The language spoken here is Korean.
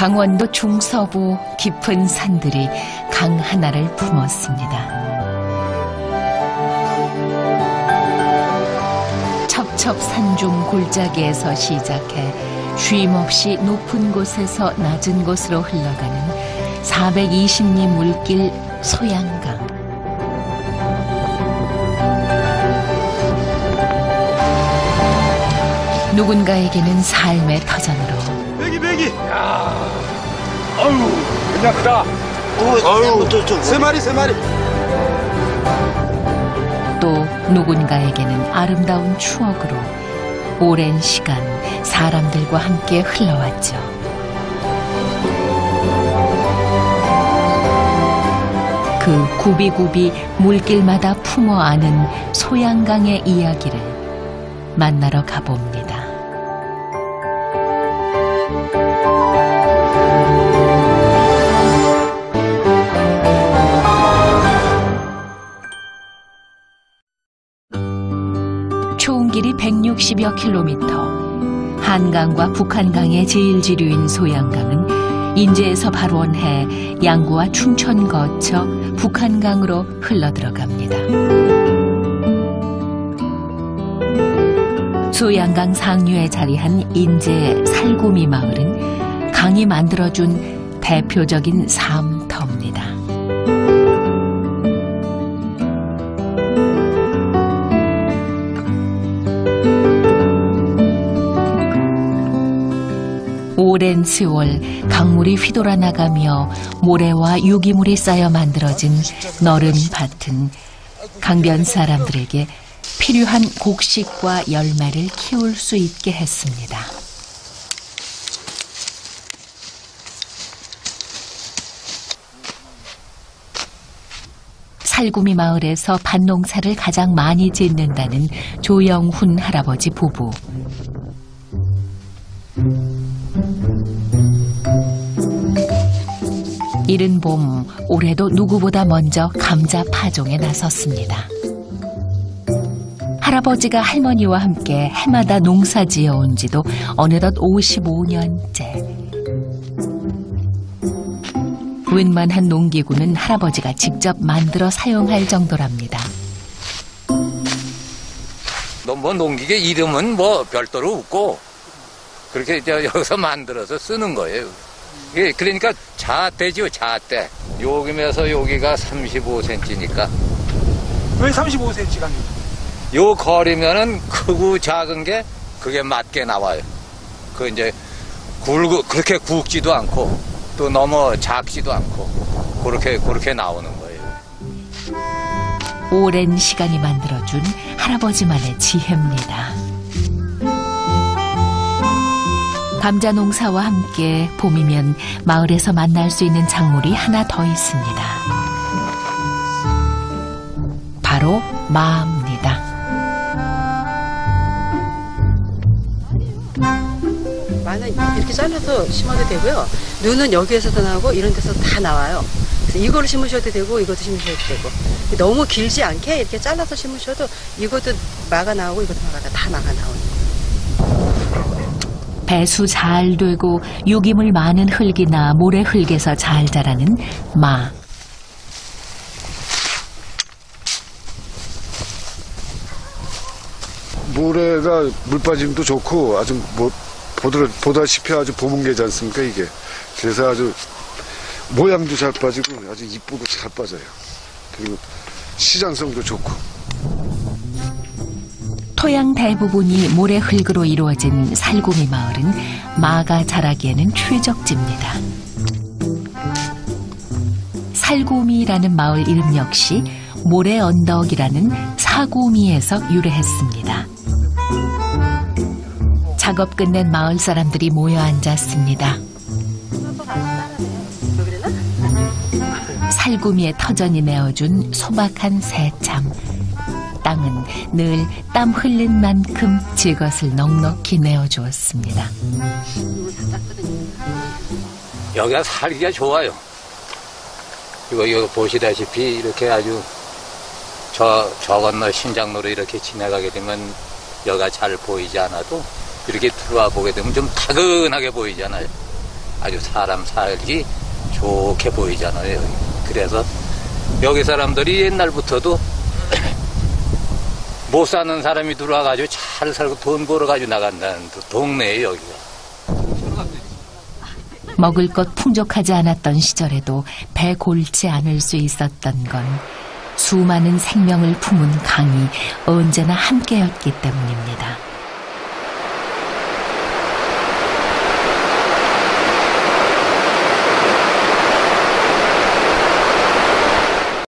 강원도 중서부 깊은 산들이 강 하나를 품었습니다. 첩첩산중 골짜기에서 시작해 쉼없이 높은 곳에서 낮은 곳으로 흘러가는 420리 물길 소양강. 누군가에게는 삶의 터전으로 배기 배기. 야. 아유 그냥 크다. 아유, 저, 저, 세 마리 세 마리. 또 누군가에게는 아름다운 추억으로 오랜 시간 사람들과 함께 흘러왔죠. 그 굽이굽이 물길마다 품어 안은 소양강의 이야기를 만나러 가봅니다. 길이 160여 킬로미터. 한강과 북한강의 제일 지류인 소양강은 인제에서 발원해 양구와 춘천 거쳐 북한강으로 흘러들어갑니다. 소양강 상류에 자리한 인제 살구미 마을은 강이 만들어준 대표적인 삶 오랜 세월 강물이 휘돌아 나가며 모래와 유기물이 쌓여 만들어진 너른 밭은 강변 사람들에게 필요한 곡식과 열매를 키울 수 있게 했습니다. 살구미 마을에서 밭농사를 가장 많이 짓는다는 조영훈 할아버지 부부. 이른 봄 올해도 누구보다 먼저 감자 파종에 나섰습니다. 할아버지가 할머니와 함께 해마다 농사 지어온 지도 어느덧 55년째. 웬만한 농기구는 할아버지가 직접 만들어 사용할 정도랍니다. 뭐 농기계 이름은 뭐 별도로 없고 그렇게 이제 여기서 만들어서 쓰는 거예요. 예, 그러니까 자대죠, 자대. 여기면서 여기가 35cm니까. 왜 35cm가? 요 거리면은 크고 작은 게 그게 맞게 나와요. 그 이제 굵고 그렇게 굵지도 않고 또 너무 작지도 않고 그렇게 그렇게 나오는 거예요. 오랜 시간이 만들어준 할아버지만의 지혜입니다. 감자 농사와 함께 봄이면 마을에서 만날 수 있는 작물이 하나 더 있습니다. 바로 마입니다. 마는 이렇게 잘라서 심어도 되고요. 눈은 여기에서도 나오고 이런 데서 다 나와요. 이거를 심으셔도 되고 이것도 심으셔도 되고 너무 길지 않게 이렇게 잘라서 심으셔도 이것도 마가 나오고 이것도 마가 다 마가 나오는 거예요. 배수 잘 되고 유기물 많은 흙이나 모래 흙에서 잘 자라는 마. 모래가 물 빠짐도 좋고 아주 뭐 보다, 보다시피 아주 보문개지 않습니까 이게? 그래서 아주 모양도 잘 빠지고 아주 이쁘고 잘 빠져요. 그리고 시장성도 좋고 토양 대부분이 모래 흙으로 이루어진 살구미 마을은 마가 자라기에는 최적지입니다. 살구미라는 마을 이름 역시 모래 언덕이라는 사구미에서 유래했습니다. 작업 끝낸 마을 사람들이 모여 앉았습니다. 살구미의 터전이 내어준 소박한 새참. 땅은 늘 땀 흘린 만큼 제 것을 넉넉히 내어주었습니다. 여기가 살기가 좋아요. 이거, 이거 보시다시피 이렇게 아주 저, 저 건너 신장로로 이렇게 지나가게 되면 여기가 잘 보이지 않아도 이렇게 들어와 보게 되면 좀 타근하게 보이잖아요. 아주 사람 살기 좋게 보이잖아요. 그래서 여기 사람들이 옛날부터도 못 사는 사람이 들어와가지고 잘 살고 돈 벌어가지고 나간다는 동네예요 여기가. 먹을 것 풍족하지 않았던 시절에도 배 골치 않을 수 있었던 건 수많은 생명을 품은 강이 언제나 함께였기 때문입니다.